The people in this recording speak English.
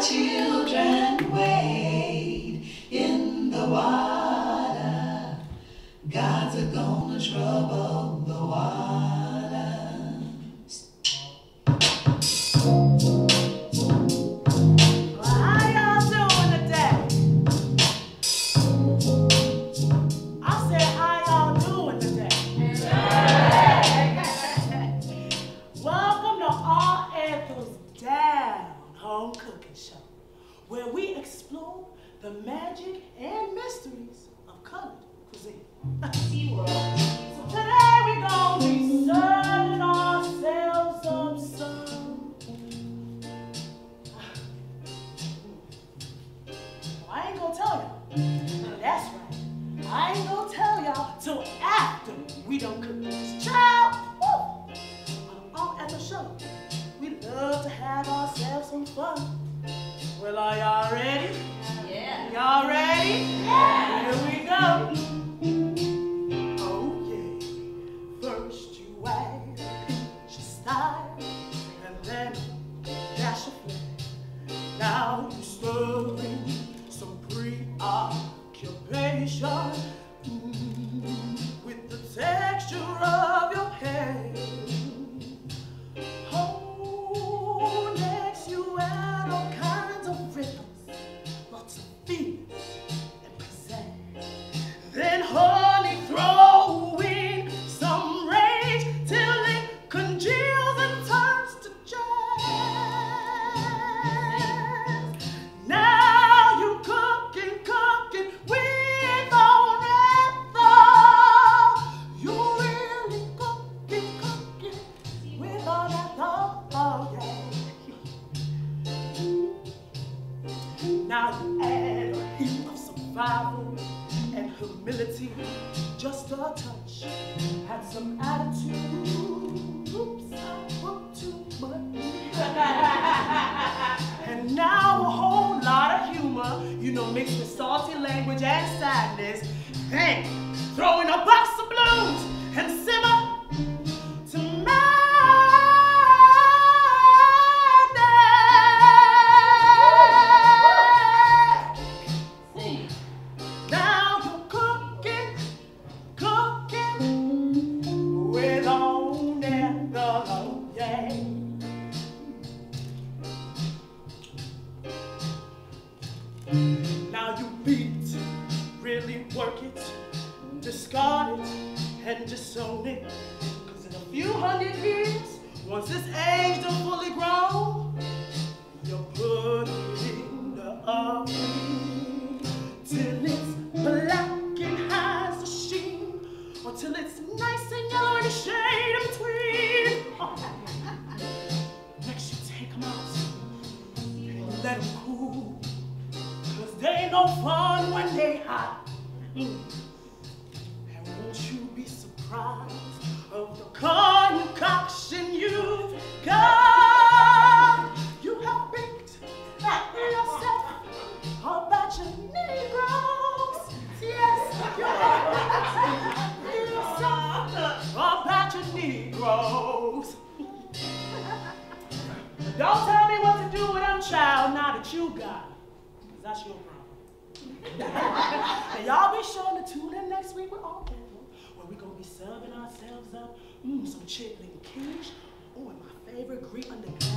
children wade in the water. God's a gonna trouble the water. Show, where we explore the magic and mysteries of colored cuisine. so today we're gonna be serving ourselves up some. I ain't gonna tell y'all. That's right. I ain't gonna tell y'all till after we done cook this child. Woo! But all at the show, we love to have ourselves some fun. Well, are y'all ready? Yeah. Y'all ready? Yeah. Here we go. Oh, yeah. First you a pinch of and then dash a. Now you're stirring some preoccupation. Now you add a heap of survival and humility, just a touch, had some attitude. Oops, I put too much. and now a whole lot of humor, you know, mixed with salty language and sadness. Hey, throwing a box of blues. day. Now you beat, really work it, discard it, and disown it. Cause in a few hundred years, once this age done fully grown, you'll put it in the oven till it's black and has a sheen, or till it's night. let them cool. Cause they no fun when they hot. Mm. And won't you be surprised of the concoction you've got? You have baked for yourself a batch of Negroes. Yes, you have baked yourself a batch of Negroes. Don't tell me what to do with them, child, now that you got it. Because that's your problem. and y'all be sure to tune in next week with all where we going to be serving ourselves up. Mmm, some chitlin quiche. Oh, and my favorite Greek undercut.